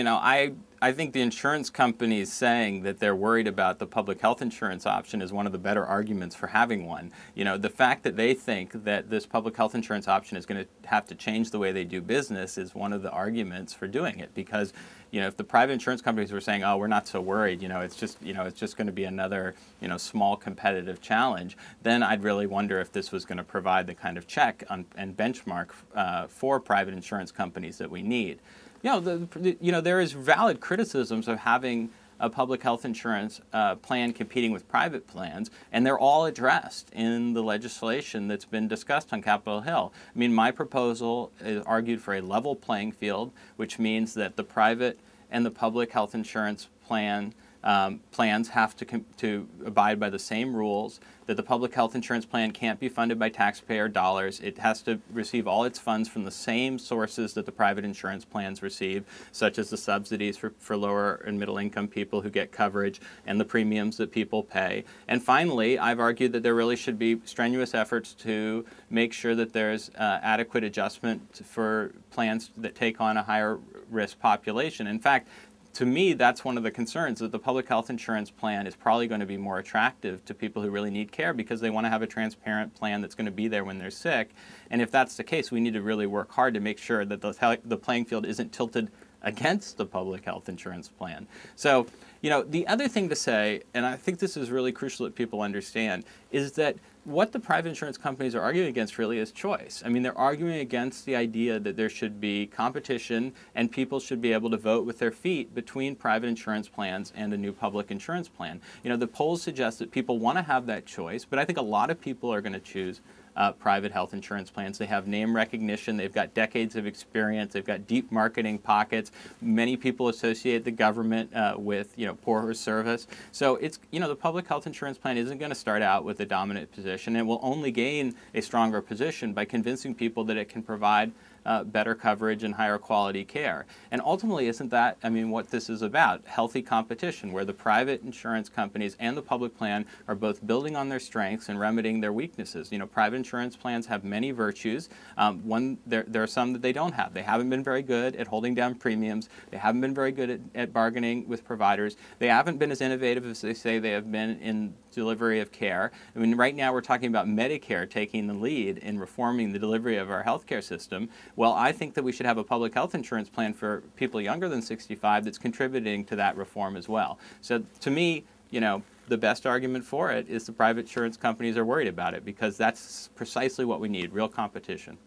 you know, I I think the insurance companies saying that they're worried about the public health insurance option is one of the better arguments for having one. You know, the fact that they think that this public health insurance option is going to have to change the way they do business is one of the arguments for doing it because you know, if the private insurance companies were saying, "Oh, we're not so worried," you know, it's just, you know, it's just going to be another, you know, small competitive challenge, then I'd really wonder if this was going to provide the kind of check on, and benchmark uh, for private insurance companies that we need you know, the, you know, there is valid criticisms of having a public health insurance uh, plan competing with private plans, and they're all addressed in the legislation that's been discussed on Capitol Hill. I mean, my proposal is argued for a level playing field, which means that the private and the public health insurance plan um, plans have to, to abide by the same rules, that the public health insurance plan can't be funded by taxpayer dollars. It has to receive all its funds from the same sources that the private insurance plans receive, such as the subsidies for, for lower and middle income people who get coverage and the premiums that people pay. And finally, I've argued that there really should be strenuous efforts to make sure that there's uh, adequate adjustment for plans that take on a higher risk population. In fact, to me, that's one of the concerns that the public health insurance plan is probably going to be more attractive to people who really need care because they want to have a transparent plan that's going to be there when they're sick. And if that's the case, we need to really work hard to make sure that the, the playing field isn't tilted against the public health insurance plan. So, you know, the other thing to say, and I think this is really crucial that people understand, is that what the private insurance companies are arguing against really is choice. I mean, they're arguing against the idea that there should be competition and people should be able to vote with their feet between private insurance plans and a new public insurance plan. You know, the polls suggest that people want to have that choice, but I think a lot of people are going to choose uh, private health insurance plans. They have name recognition, they've got decades of experience, they've got deep marketing pockets. Many people associate the government uh, with you know poorer service. So it's you know the public health insurance plan isn't going to start out with a dominant position. It will only gain a stronger position by convincing people that it can provide uh, better coverage and higher quality care. And ultimately, isn't that, I mean, what this is about? Healthy competition, where the private insurance companies and the public plan are both building on their strengths and remedying their weaknesses. You know, private insurance plans have many virtues. Um, one, there, there are some that they don't have. They haven't been very good at holding down premiums. They haven't been very good at, at bargaining with providers. They haven't been as innovative as they say they have been in delivery of care. I mean, right now we're talking about Medicare taking the lead in reforming the delivery of our healthcare system. Well, I think that we should have a public health insurance plan for people younger than 65 that's contributing to that reform as well. So to me, you know, the best argument for it is the private insurance companies are worried about it because that's precisely what we need, real competition.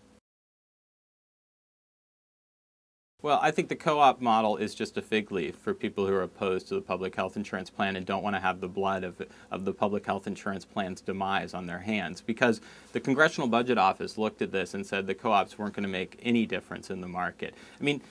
Well, I think the co-op model is just a fig leaf for people who are opposed to the public health insurance plan and don't want to have the blood of, of the public health insurance plan's demise on their hands. Because the Congressional Budget Office looked at this and said the co-ops weren't going to make any difference in the market. I mean,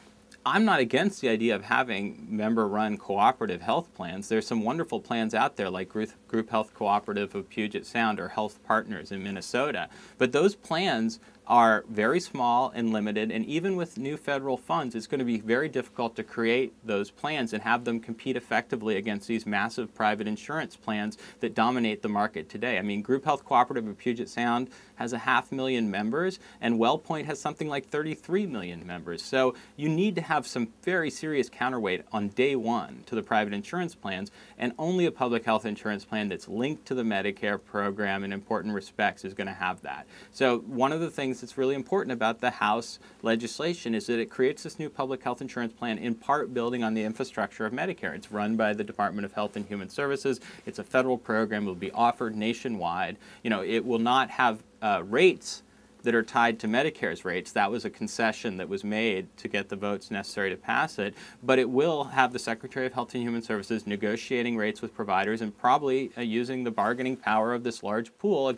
I'm not against the idea of having member-run cooperative health plans. There's some wonderful plans out there like Group, Group Health Cooperative of Puget Sound or Health Partners in Minnesota. But those plans are very small and limited, and even with new federal funds, it's going to be very difficult to create those plans and have them compete effectively against these massive private insurance plans that dominate the market today. I mean, Group Health Cooperative of Puget Sound has a half million members, and WellPoint has something like 33 million members. So you need to have some very serious counterweight on day one to the private insurance plans, and only a public health insurance plan that's linked to the Medicare program in important respects is going to have that. So one of the things that's really important about the House legislation is that it creates this new public health insurance plan in part building on the infrastructure of Medicare. It's run by the Department of Health and Human Services. It's a federal program. It will be offered nationwide. You know, it will not have uh, rates that are tied to Medicare's rates. That was a concession that was made to get the votes necessary to pass it. But it will have the Secretary of Health and Human Services negotiating rates with providers and probably uh, using the bargaining power of this large pool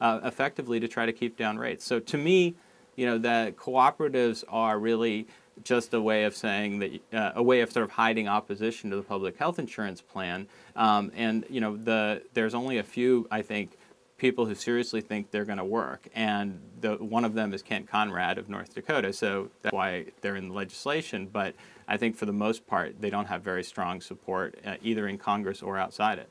uh, effectively to try to keep down rates. So to me, you know, the cooperatives are really just a way of saying that uh, a way of sort of hiding opposition to the public health insurance plan. Um, and you know, the there's only a few, I think, people who seriously think they're going to work. And the, one of them is Kent Conrad of North Dakota, so that's why they're in the legislation. But I think for the most part, they don't have very strong support uh, either in Congress or outside it.